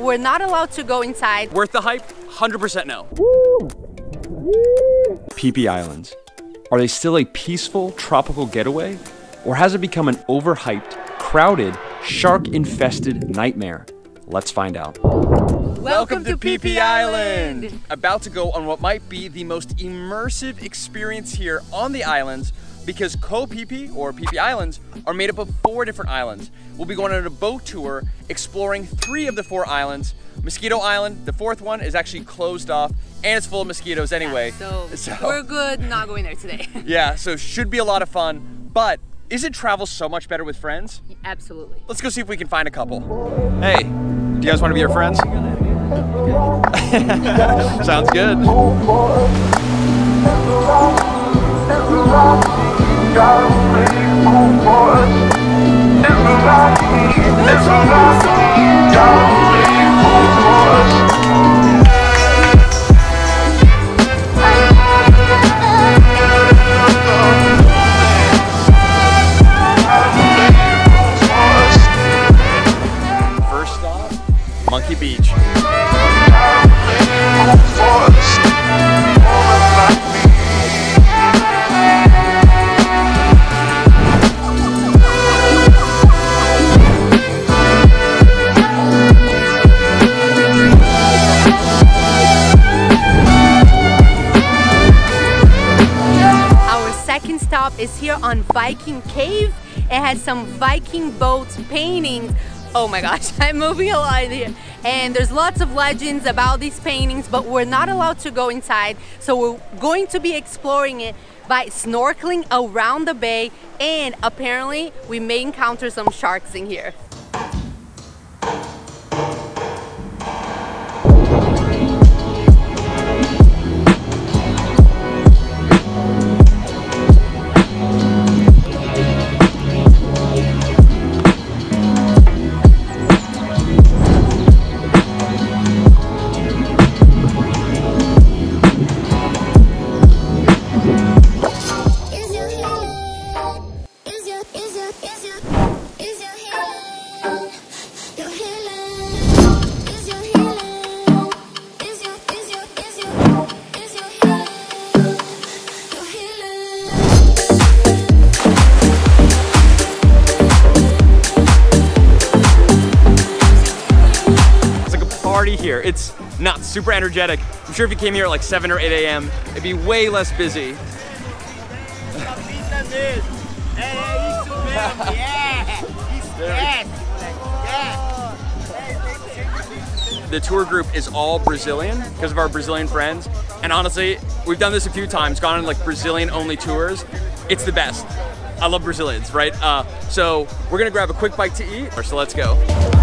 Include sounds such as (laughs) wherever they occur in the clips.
we're not allowed to go inside. Worth the hype? 100% no. Phi Phi Islands. Are they still a peaceful tropical getaway? Or has it become an overhyped, crowded, shark infested nightmare? Let's find out. Welcome, to, Phi Phi Island. About to go on what might be the most immersive experience here on the islands because Koh Phi Phi or Phi Islands are made up of four different islands. We'll be going on a boat tour exploring three of the four islands. Mosquito Island, the fourth one, is actually closed off and it's full of mosquitoes anyway. Yeah, so, (laughs) so we're good not going there today. (laughs) yeah, so should be a lot of fun. But isn't travel so much better with friends? Absolutely. Let's go see if we can find a couple. Hey, do you guys want to be our friends? (laughs) Sounds good. First stop is here on Viking Cave. It has some Viking boats paintings. Oh my gosh, (laughs) I'm moving a lot here. And there's lots of legends about these paintings, but we're not allowed to go inside. So we're going to be exploring it by snorkeling around the bay and apparently we may encounter some sharks in here. Here. It's not super energetic. I'm sure if you came here at like 7 or 8 a.m., it'd be way less busy. The tour group is all Brazilian because of our Brazilian friends. And honestly, we've done this a few times, gone on like Brazilian only tours. It's the best. I love Brazilians, right? Uh, so we're gonna grab a quick bite to eat. So let's go.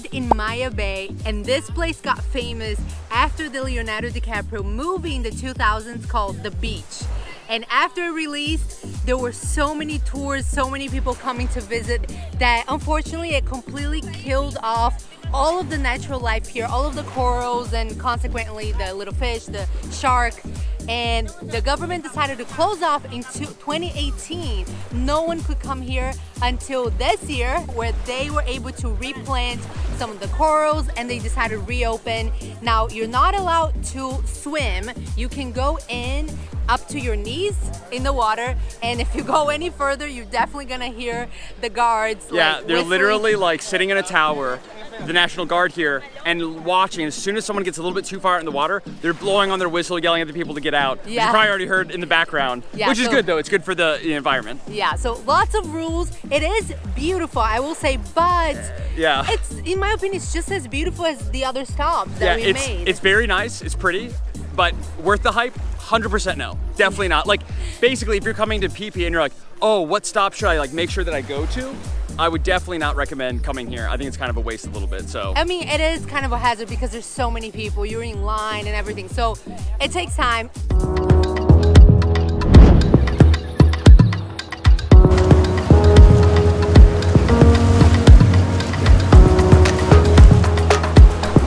Arrived in Maya Bay and this place got famous after the Leonardo DiCaprio movie in the 2000s called The Beach. And after it released, there were so many tours, so many people coming to visit that unfortunately it completely killed off all of the natural life here, all of the corals and consequently the little fish, the shark. And the government decided to close off in two- 2018. No one could come here until this year where they were able to replant some of the corals and they decided to reopen. Now you're not allowed to swim. You can go in up to your knees in the water and if you go any further you're definitely gonna hear the guards Yeah, like, they're whistling. literally like sitting in a tower, the National Guard here, and watching. As soon as someone gets a little bit too far out in the water, they're blowing on their whistle, yelling at the people to get out. Yeah. you probably already heard in the background, Yeah, which is so- good though. It's good for the, the environment. Yeah, so lots of rules. It is beautiful, I will say, but Yeah. it's in my opinion, it's just as beautiful as the other stops yeah, that we it's made. it's very nice. It's pretty, but worth the hype? 100% no. Definitely not. Like basically, if you're coming to Phi Phi and you're like, oh, what stop should I like make sure that I go to? I would definitely not recommend coming here. I think it's kind of a waste a little bit. So I mean, it is kind of a hazard because there's so many people. You're in line and everything, so it takes time.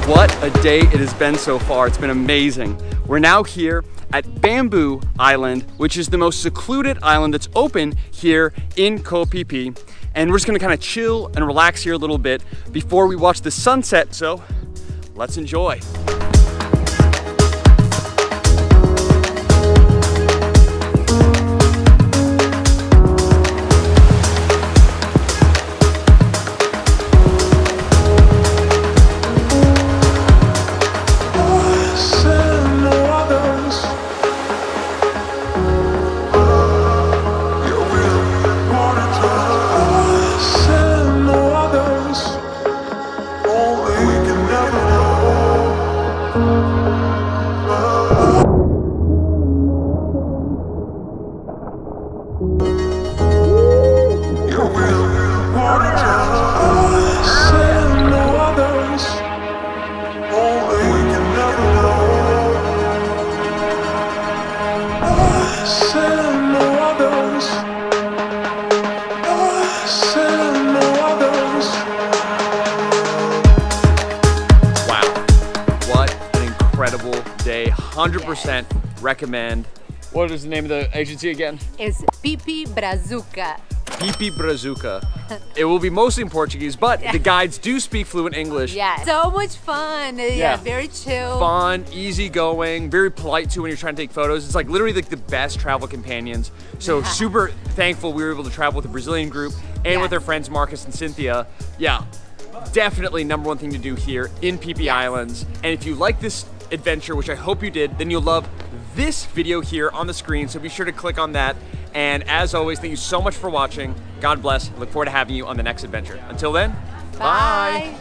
What a day it has been so far. It's been amazing. We're now here at Bamboo Island, which is the most secluded island that's open here in Koh Phi Phi. And we're just gonna kind of chill and relax here a little bit before we watch the sunset. So let's enjoy. 100% recommend. What is the name of the agency again? It's Pipi Brazuca. Pipi Brazuca. It will be mostly in Portuguese, but the (laughs) guides do speak fluent English. Yeah, so much fun. Yeah, Yeah. very chill. Fun, easygoing, very polite too when you're trying to take photos. It's like literally like the best travel companions. So Yeah. super thankful we were able to travel with the Brazilian group and with our friends Marcus and Cynthia. Yeah, definitely number one thing to do here in Phi Phi Islands. And if you like this adventure, which I hope you did, then you'll love this video here on the screen. So be sure to click on that. And as always, thank you so much for watching. God bless. Look forward to having you on the next adventure. Until then, Bye.